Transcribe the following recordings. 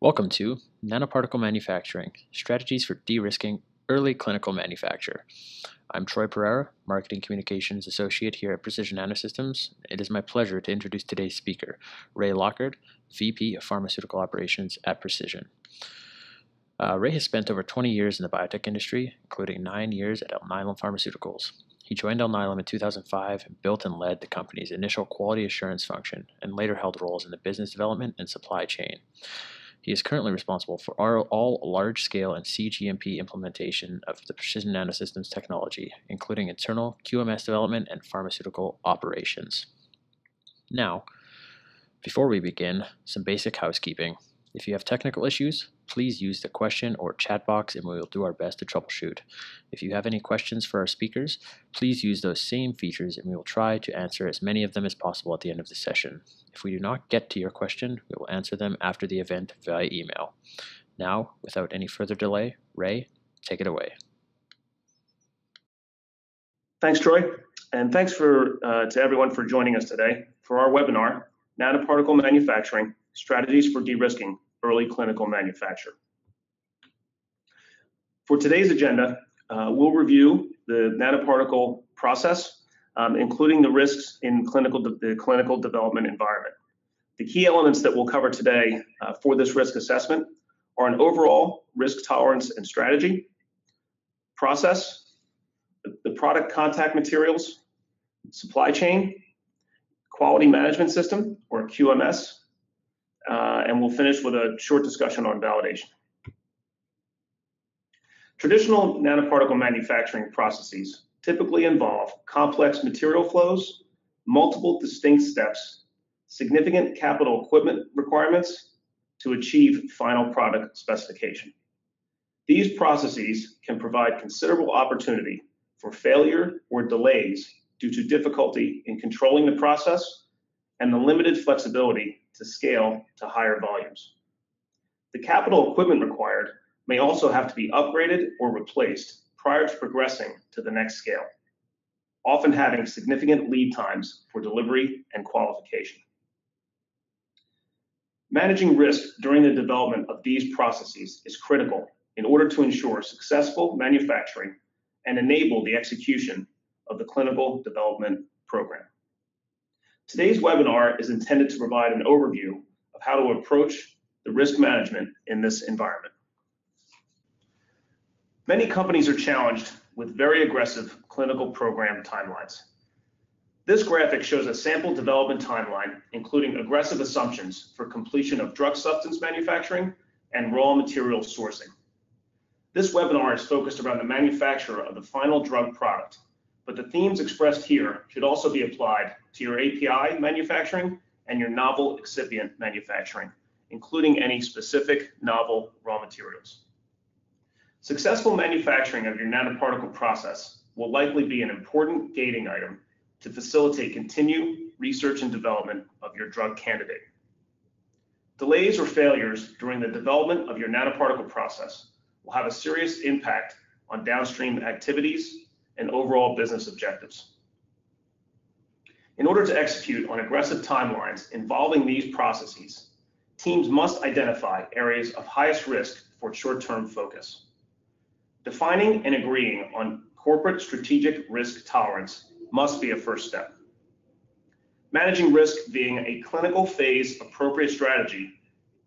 Welcome to Nanoparticle Manufacturing Strategies for De-risking Early Clinical Manufacture. I'm Troy Pereira, Marketing Communications Associate here at Precision Nanosystems. It is my pleasure to introduce today's speaker, Ray Lockard, VP of Pharmaceutical Operations at Precision. Uh, Ray has spent over 20 years in the biotech industry, including nine years at Alnylam Pharmaceuticals. He joined Alnylam in 2005 and built and led the company's initial quality assurance function and later held roles in the business development and supply chain. He is currently responsible for all large-scale and cGMP implementation of the Precision Nanosystems technology, including internal QMS development and pharmaceutical operations. Now, before we begin, some basic housekeeping. If you have technical issues, please use the question or chat box and we will do our best to troubleshoot. If you have any questions for our speakers, please use those same features and we will try to answer as many of them as possible at the end of the session. If we do not get to your question, we will answer them after the event via email. Now, without any further delay, Ray, take it away. Thanks, Troy, and thanks for, uh, to everyone for joining us today for our webinar, Nanoparticle Manufacturing, Strategies for De-risking Early Clinical Manufacture. For today's agenda, uh, we'll review the nanoparticle process, um, including the risks in clinical the clinical development environment. The key elements that we'll cover today uh, for this risk assessment are an overall risk tolerance and strategy, process, the, the product contact materials, supply chain, quality management system, or QMS, uh, and we'll finish with a short discussion on validation. Traditional nanoparticle manufacturing processes typically involve complex material flows, multiple distinct steps, significant capital equipment requirements to achieve final product specification. These processes can provide considerable opportunity for failure or delays due to difficulty in controlling the process and the limited flexibility to scale to higher volumes. The capital equipment required may also have to be upgraded or replaced prior to progressing to the next scale, often having significant lead times for delivery and qualification. Managing risk during the development of these processes is critical in order to ensure successful manufacturing and enable the execution of the clinical development program. Today's webinar is intended to provide an overview of how to approach the risk management in this environment. Many companies are challenged with very aggressive clinical program timelines. This graphic shows a sample development timeline, including aggressive assumptions for completion of drug substance manufacturing and raw material sourcing. This webinar is focused around the manufacture of the final drug product, but the themes expressed here should also be applied to your API manufacturing and your novel excipient manufacturing, including any specific novel raw materials. Successful manufacturing of your nanoparticle process will likely be an important gating item to facilitate continued research and development of your drug candidate. Delays or failures during the development of your nanoparticle process will have a serious impact on downstream activities and overall business objectives. In order to execute on aggressive timelines involving these processes, teams must identify areas of highest risk for short-term focus. Defining and agreeing on corporate strategic risk tolerance must be a first step. Managing risk being a clinical phase appropriate strategy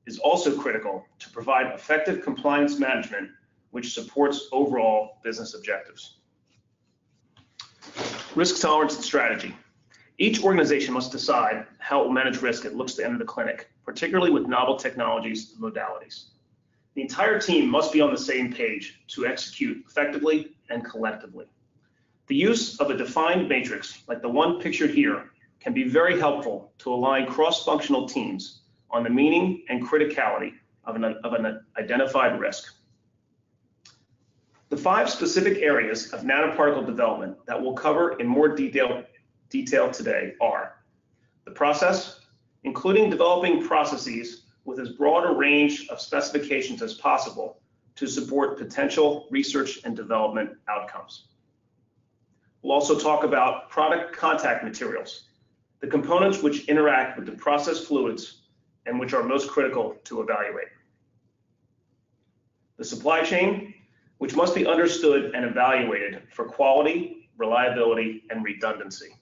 is also critical to provide effective compliance management which supports overall business objectives. Risk tolerance and strategy. Each organization must decide how it will manage risk at looks to enter the clinic, particularly with novel technologies and modalities. The entire team must be on the same page to execute effectively and collectively. The use of a defined matrix, like the one pictured here, can be very helpful to align cross-functional teams on the meaning and criticality of an, of an identified risk. The five specific areas of nanoparticle development that we'll cover in more detail, detail today are the process, including developing processes with as broad a range of specifications as possible to support potential research and development outcomes. We'll also talk about product contact materials, the components which interact with the process fluids and which are most critical to evaluate. The supply chain, which must be understood and evaluated for quality, reliability, and redundancy.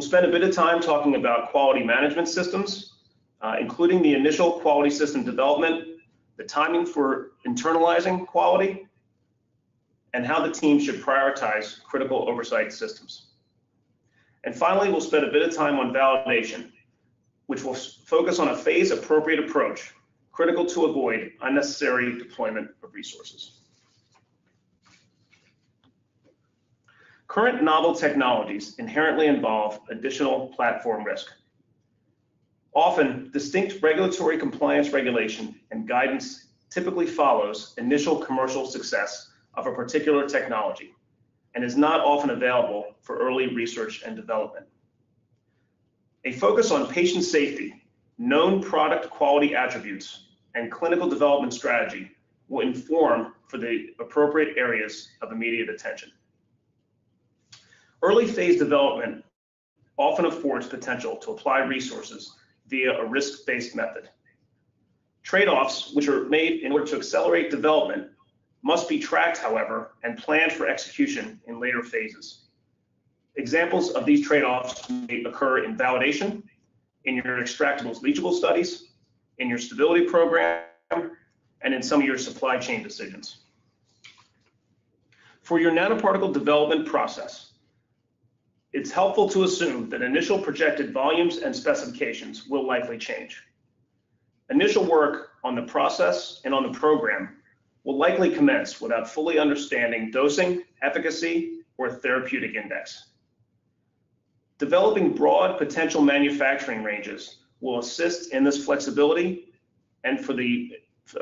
We'll spend a bit of time talking about quality management systems, uh, including the initial quality system development, the timing for internalizing quality, and how the team should prioritize critical oversight systems. And finally, we'll spend a bit of time on validation, which will focus on a phase appropriate approach, critical to avoid unnecessary deployment of resources. Current novel technologies inherently involve additional platform risk. Often, distinct regulatory compliance regulation and guidance typically follows initial commercial success of a particular technology and is not often available for early research and development. A focus on patient safety, known product quality attributes, and clinical development strategy will inform for the appropriate areas of immediate attention. Early phase development often affords potential to apply resources via a risk-based method. Trade-offs, which are made in order to accelerate development, must be tracked, however, and planned for execution in later phases. Examples of these trade-offs may occur in validation, in your extractables leachable studies, in your stability program, and in some of your supply chain decisions. For your nanoparticle development process, it's helpful to assume that initial projected volumes and specifications will likely change. Initial work on the process and on the program will likely commence without fully understanding dosing, efficacy, or therapeutic index. Developing broad potential manufacturing ranges will assist in this flexibility and for the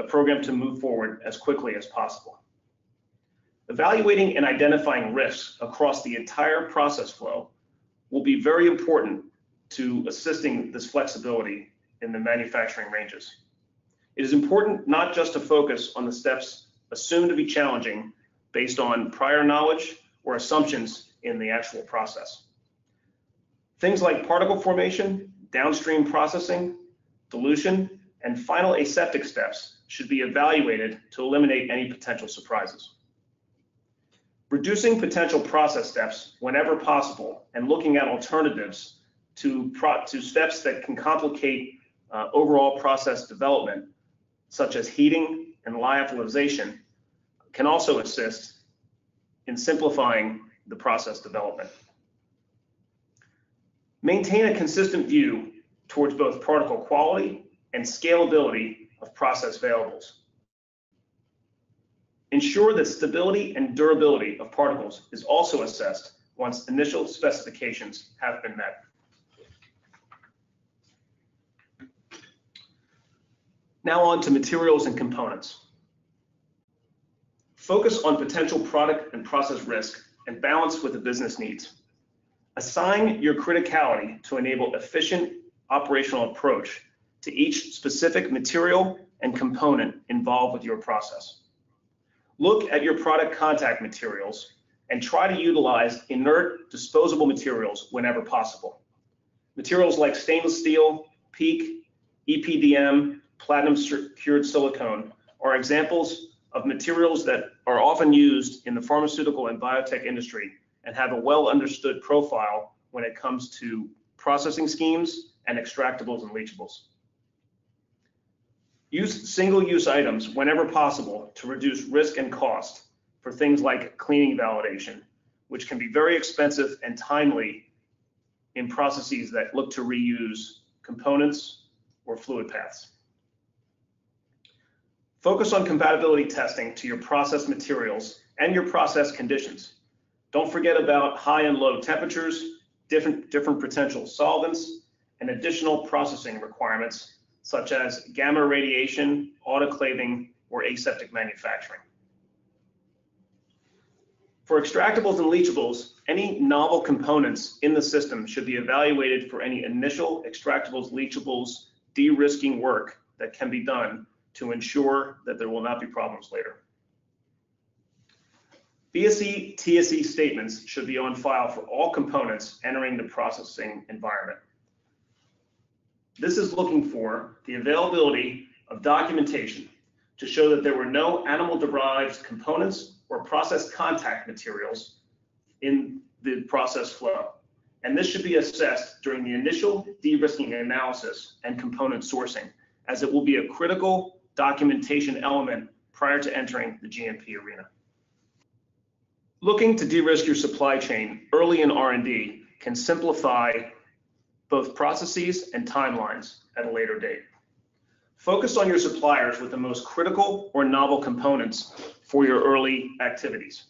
program to move forward as quickly as possible. Evaluating and identifying risks across the entire process flow will be very important to assisting this flexibility in the manufacturing ranges. It is important not just to focus on the steps assumed to be challenging based on prior knowledge or assumptions in the actual process. Things like particle formation, downstream processing, dilution, and final aseptic steps should be evaluated to eliminate any potential surprises. Reducing potential process steps whenever possible and looking at alternatives to, to steps that can complicate uh, overall process development, such as heating and lyophilization, can also assist in simplifying the process development. Maintain a consistent view towards both particle quality and scalability of process variables. Ensure that stability and durability of particles is also assessed once initial specifications have been met. Now on to materials and components. Focus on potential product and process risk and balance with the business needs. Assign your criticality to enable efficient operational approach to each specific material and component involved with your process look at your product contact materials and try to utilize inert disposable materials whenever possible. Materials like stainless steel, PEEK, EPDM, platinum cured silicone are examples of materials that are often used in the pharmaceutical and biotech industry and have a well understood profile when it comes to processing schemes and extractables and leachables. Use single-use items whenever possible to reduce risk and cost for things like cleaning validation, which can be very expensive and timely in processes that look to reuse components or fluid paths. Focus on compatibility testing to your process materials and your process conditions. Don't forget about high and low temperatures, different, different potential solvents, and additional processing requirements such as gamma radiation, autoclaving, or aseptic manufacturing. For extractables and leachables, any novel components in the system should be evaluated for any initial extractables, leachables, de-risking work that can be done to ensure that there will not be problems later. BSE TSE statements should be on file for all components entering the processing environment. This is looking for the availability of documentation to show that there were no animal-derived components or process contact materials in the process flow. And this should be assessed during the initial de-risking analysis and component sourcing, as it will be a critical documentation element prior to entering the GMP arena. Looking to de-risk your supply chain early in R&D can simplify both processes and timelines at a later date. Focus on your suppliers with the most critical or novel components for your early activities.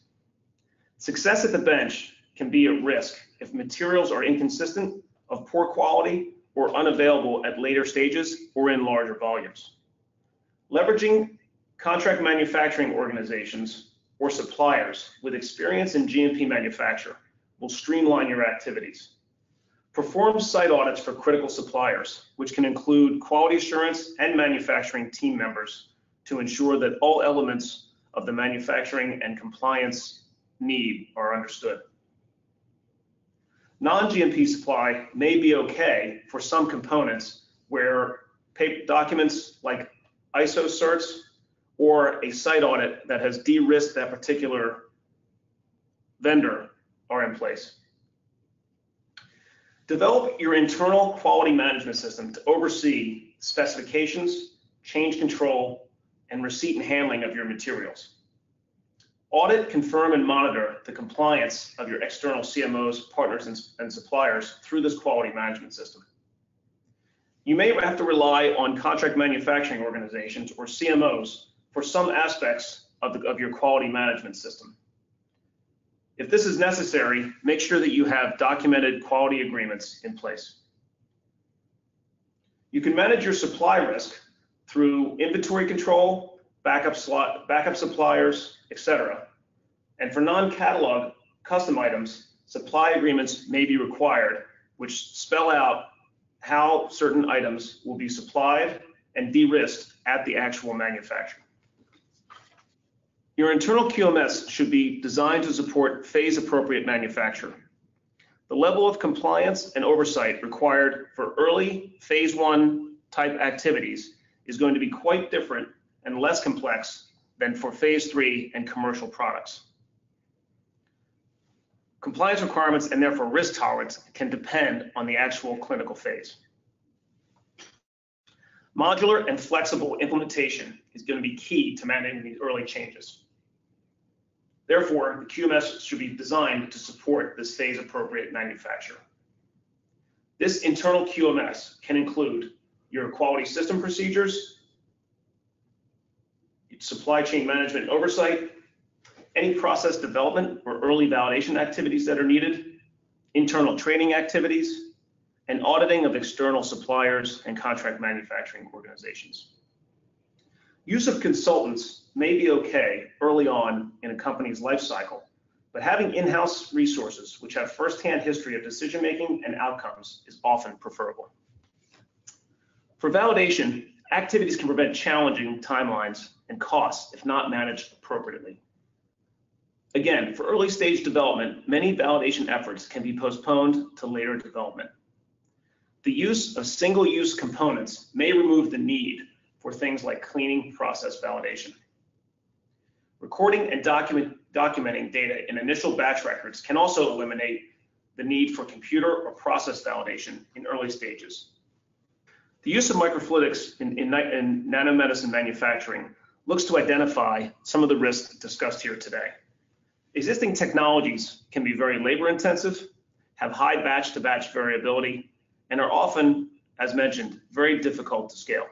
Success at the bench can be at risk if materials are inconsistent, of poor quality, or unavailable at later stages or in larger volumes. Leveraging contract manufacturing organizations or suppliers with experience in GMP manufacture will streamline your activities. Perform site audits for critical suppliers, which can include quality assurance and manufacturing team members to ensure that all elements of the manufacturing and compliance need are understood. Non-GMP supply may be okay for some components where documents like ISO certs or a site audit that has de-risked that particular vendor are in place. Develop your internal quality management system to oversee specifications, change control, and receipt and handling of your materials. Audit, confirm, and monitor the compliance of your external CMOs, partners, and, and suppliers through this quality management system. You may have to rely on contract manufacturing organizations or CMOs for some aspects of, the, of your quality management system. If this is necessary, make sure that you have documented quality agreements in place. You can manage your supply risk through inventory control, backup, slot, backup suppliers, etc. And for non-catalog custom items, supply agreements may be required, which spell out how certain items will be supplied and de-risked at the actual manufacturer. Your internal QMS should be designed to support phase-appropriate manufacture. The level of compliance and oversight required for early phase one type activities is going to be quite different and less complex than for phase three and commercial products. Compliance requirements and therefore risk tolerance can depend on the actual clinical phase. Modular and flexible implementation is going to be key to managing these early changes. Therefore, the QMS should be designed to support this phase-appropriate manufacture. This internal QMS can include your quality system procedures, supply chain management oversight, any process development or early validation activities that are needed, internal training activities, and auditing of external suppliers and contract manufacturing organizations. Use of consultants may be okay early on in a company's life cycle, but having in-house resources which have firsthand history of decision-making and outcomes is often preferable. For validation, activities can prevent challenging timelines and costs if not managed appropriately. Again, for early stage development, many validation efforts can be postponed to later development. The use of single-use components may remove the need for things like cleaning process validation. Recording and document, documenting data in initial batch records can also eliminate the need for computer or process validation in early stages. The use of microfluidics in, in, in nanomedicine manufacturing looks to identify some of the risks discussed here today. Existing technologies can be very labor intensive, have high batch to batch variability, and are often, as mentioned, very difficult to scale.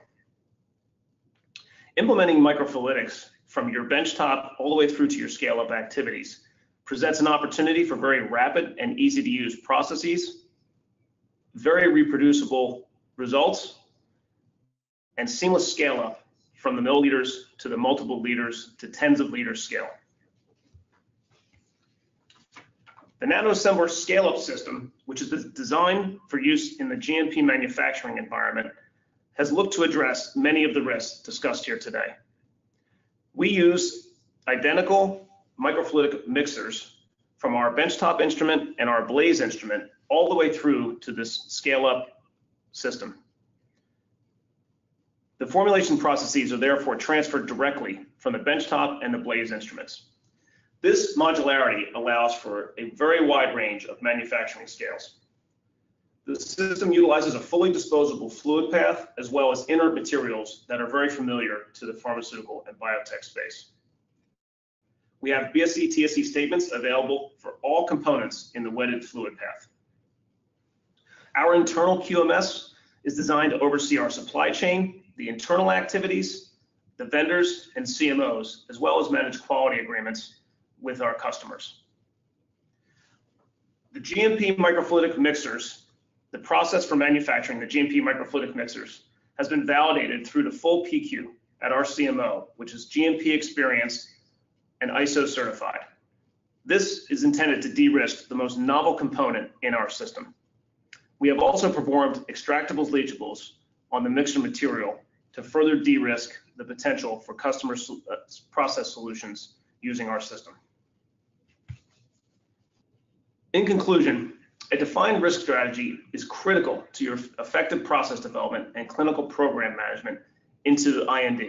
Implementing microfluidics from your benchtop all the way through to your scale up activities presents an opportunity for very rapid and easy to use processes, very reproducible results, and seamless scale up from the milliliters to the multiple liters to tens of liters scale. The NanoAssemblr scale-up system, which is designed for use in the GMP manufacturing environment, has looked to address many of the risks discussed here today. We use identical microfluidic mixers from our benchtop instrument and our Blaze instrument all the way through to this scale-up system. The The formulation processes are therefore transferred directly from the benchtop and the Blaze instruments. This modularity allows for a very wide range of manufacturing scales. The system utilizes a fully disposable fluid path as well as inert materials that are very familiar to the pharmaceutical and biotech space. We have BSE TSE statements available for all components in the wetted fluid path. Our internal QMS is designed to oversee our supply chain, the internal activities, the vendors and CMOs, as well as manage quality agreements with our customers. The GMP microfluidic mixers, the process for manufacturing the GMP microfluidic mixers, has been validated through the full PQ at our CMO, which is GMP experienced and ISO certified. This is intended to de-risk the most novel component in our system. We have also performed extractables leachables on the mixer material to further de-risk the potential for customer uh, process solutions using our system. In conclusion, a defined risk strategy is critical to your effective process development and clinical program management into the IND.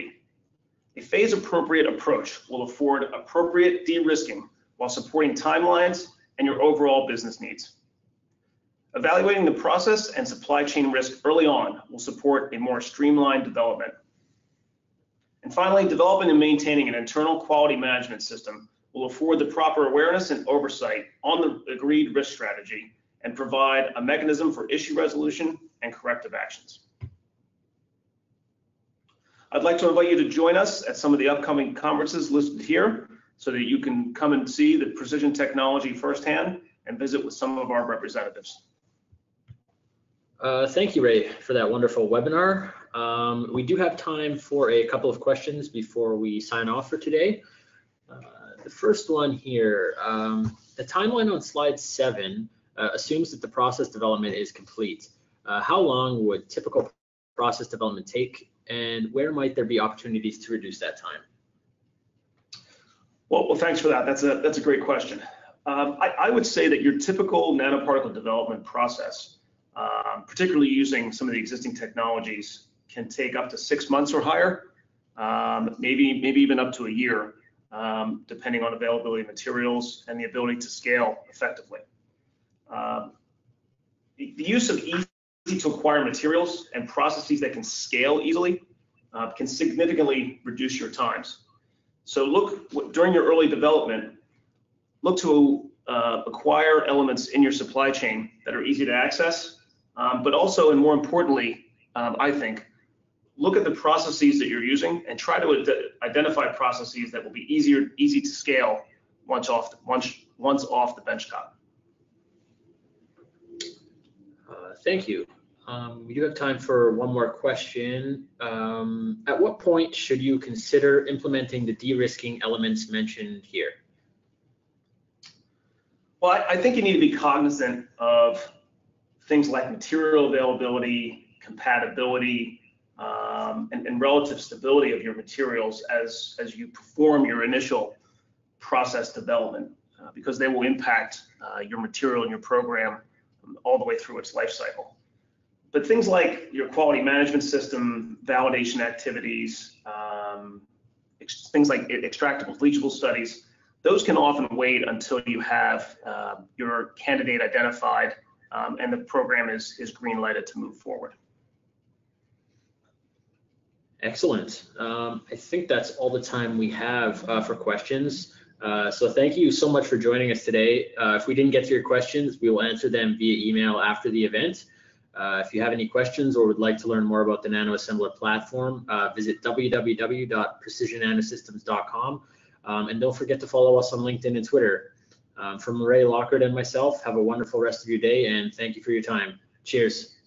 A phase appropriate approach will afford appropriate de-risking while supporting timelines and your overall business needs. Evaluating the process and supply chain risk early on will support a more streamlined development. And finally, developing and maintaining an internal quality management system will afford the proper awareness and oversight on the agreed risk strategy and provide a mechanism for issue resolution and corrective actions. I'd like to invite you to join us at some of the upcoming conferences listed here so that you can come and see the precision technology firsthand and visit with some of our representatives. Uh, thank you, Ray, for that wonderful webinar. Um, we do have time for a couple of questions before we sign off for today. Uh, the first one here, um, the timeline on slide seven uh, assumes that the process development is complete. Uh, how long would typical process development take and where might there be opportunities to reduce that time? Well, well thanks for that. That's a, that's a great question. Um, I, I, would say that your typical nanoparticle development process, um, particularly using some of the existing technologies, can take up to six months or higher, um, maybe, maybe even up to a year, um, depending on availability of materials and the ability to scale effectively. The, the use of easy to acquire materials and processes that can scale easily uh, can significantly reduce your times. So look, during your early development, look to uh, acquire elements in your supply chain that are easy to access, um, but also, and more importantly, um, I think, look at the processes that you're using and try to ad identify processes that will be easier, easy to scale once off, the, once, once off the benchtop. Uh, thank you. Um, we do have time for one more question. Um, at what point should you consider implementing the de-risking elements mentioned here? Well, I, think you need to be cognizant of things like material availability, compatibility, um, and, and, relative stability of your materials as, as you perform your initial process development, uh, because they will impact uh, your material and your program all the way through its life cycle but things like your quality management system, validation activities, um, things like extractable, leachable studies, those can often wait until you have uh, your candidate identified um, and the program is, is green lighted to move forward. Excellent. Um, I think that's all the time we have uh, for questions. Uh, so thank you so much for joining us today. Uh, if we didn't get to your questions, we will answer them via email after the event. Uh, if you have any questions or would like to learn more about the NanoAssemblr platform, uh, visit www.precisionnanosystems.com. Um, and don't forget to follow us on LinkedIn and Twitter. Um, from Ray Lockard and myself, have a wonderful rest of your day and thank you for your time. Cheers.